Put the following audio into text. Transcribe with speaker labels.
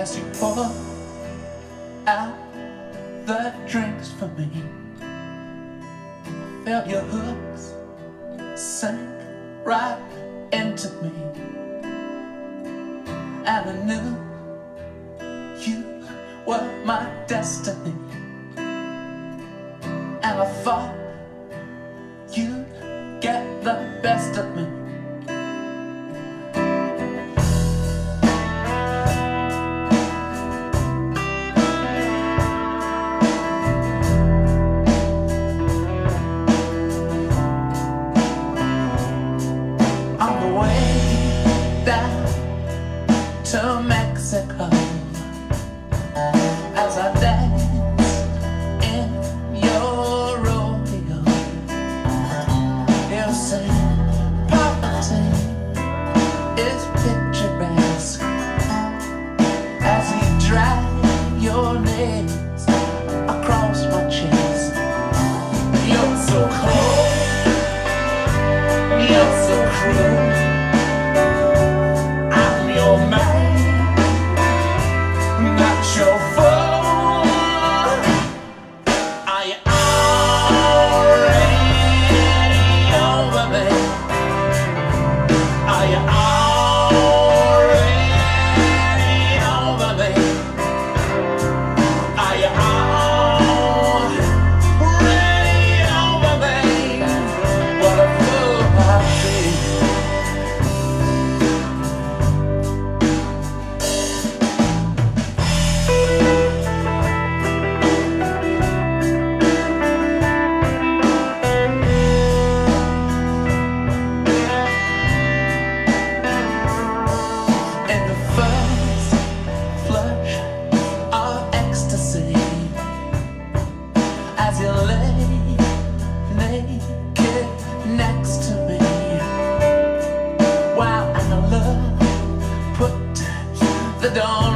Speaker 1: as you pour out the drinks for me. I felt your hooks sink right into me, and I knew you were my destiny, and I thought you'd get the best of me. don't